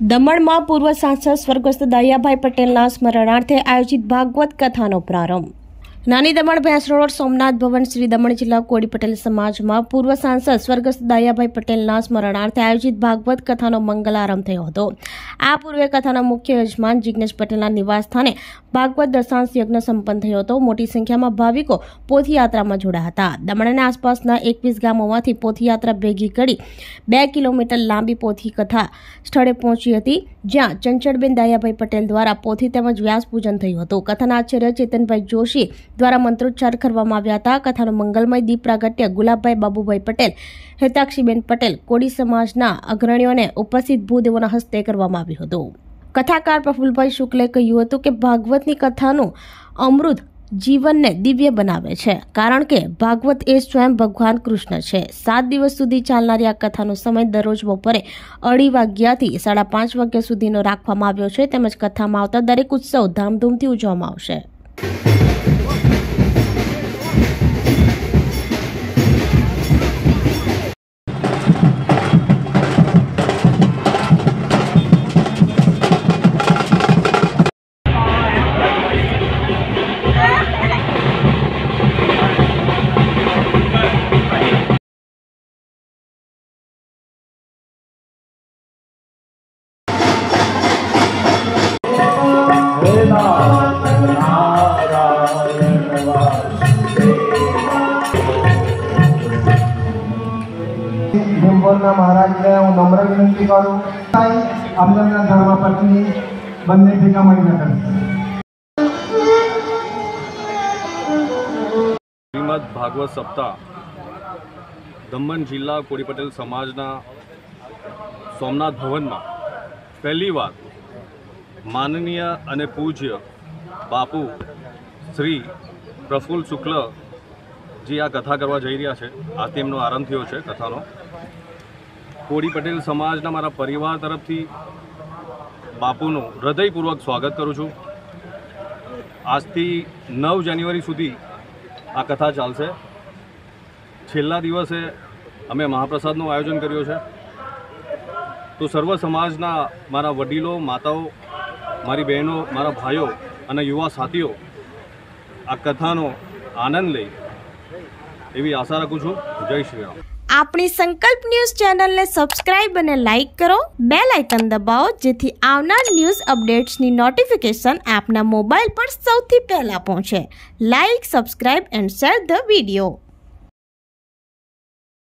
દમણમાં પૂર્વ સાંસદ સ્વર્ગસ્થ દયાભાઈ પટેલના સ્મરણાર્થે આયોજિત ભાગવત કથાનો પ્રારંભ. નાની દમણ ભેંસ રોડ સોમનાથ ભવન શ્રી દમણ જિલ્લા કોડી પટેલ સમાજમાં પૂર્વ સાંસદ સ્વર્ગસ્થ દયાભાઈ પટેલના સ્મરણાર્થે આયોજિત ભાગવત કથાનો મંગલારંભ થયો હતો. આ પૂર્વે કથાના મુખ્ય યજમાન જિજ્ઞેશ પટેલના નિવાસસ્થાને ભાગવત દશાંશ યજ્ઞ સંપન્ન થયો હતો. મોટી સંખ્યામાં ભાવિકો પોથયાત્રામાં જોડાયા હતા. દમણ અને આસપાસના એકવીસ ગામોમાંથી પોથયાત્રા ભેગી કરી બે કિલોમીટર લાંબી પોથી કથા સ્થળે પહોંચી હતી, જ્યાં ચંચળબેન દયાભાઈ પટેલ દ્વારા પોથી તેમજ વ્યાસ પૂજન થયું હતું. કથાના આચાર્ય ચેતનભાઈ જોશી દ્વારા મંત્રોચ્ચાર કરવામાં આવ્યા હતા. કથાનો મંગલમય દીપ પ્રાગટ્ય ગુલાબભાઈ બાબુભાઈ પટેલ, હેતાક્ષીબેન પટેલ કોડી સમાજના અગ્રણીઓને ઉપસ્થિત ભૂદેવોના હસ્તે કરવામાં આવ્યું હતું. કથાકાર પ્રફુલભાઈ શુક્લે કહ્યું હતું કે ભાગવતની કથાનું અમૃત જીવનને દિવ્ય બનાવે છે, કારણ કે ભાગવત એ સ્વયં ભગવાન કૃષ્ણ છે. સાત દિવસ સુધી ચાલનારી આ કથાનો સમય દરરોજ બપોરે અઢી વાગ્યાથી સાડા પાંચ વાગ્યા સુધીનો રાખવામાં આવ્યો છે. તેમજ કથામાં આવતા દરેક ઉત્સવ ધામધૂમથી ઉજવવામાં આવશે. ભીમપોરના મહારાજને હું નમ્ર વિનંતી કરું અમદાવાદના ધર્મપત્ની બંને ભેગા મળીને કરીશ શ્રીમદ ભાગવત સપ્તાહ, દમણ જિલ્લા કોળી પટેલ સમાજના સોમનાથ ભવનમાં પહેલીવાર માનનીય અને પૂજ્ય બાપુ શ્રી પ્રફુલ્લ શુક્લ જે આ કથા કરવા જઈ રહ્યા છે, આ તેમનો આરંભ થયો છે કથાનો. કોળી પટેલ સમાજના મારા પરિવાર તરફથી બાપુનું હૃદયપૂર્વક સ્વાગત કરું છું. આજથી નવ જાન્યુઆરી સુધી આ કથા ચાલશે. છેલ્લા દિવસે અમે મહાપ્રસાદનું આયોજન કર્યું છે. તો સર્વ સમાજના મારા વડીલો, માતાઓ, મારી બહેનો, મારા ભાઈઓ અને યુવા સાથીઓ આ કથાનો આનંદ લઈ એવી આશા રાખું છું. જય શ્રી રામ. આપણી સંકલ્પ ન્યૂઝ ચેનલને સબસ્ક્રાઇબ અને લાઇક કરો. બે લાઇકન દબાવો, જેથી આવનાર ન્યૂઝ અપડેટ્સની નોટિફિકેશન આપના મોબાઈલ પર સૌથી પહેલાં પહોંચે. Like, subscribe and share the video.